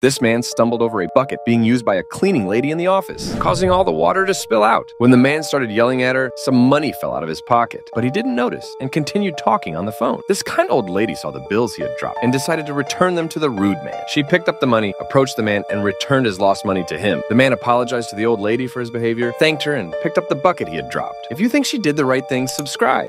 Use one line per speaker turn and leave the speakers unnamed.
This man stumbled over a bucket being used by a cleaning lady in the office, causing all the water to spill out. When the man started yelling at her, some money fell out of his pocket, but he didn't notice and continued talking on the phone. This kind old lady saw the bills he had dropped and decided to return them to the rude man. She picked up the money, approached the man, and returned his lost money to him. The man apologized to the old lady for his behavior, thanked her, and picked up the bucket he had dropped. If you think she did the right thing, subscribe.